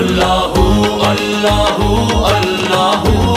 اللہ اللہ اللہ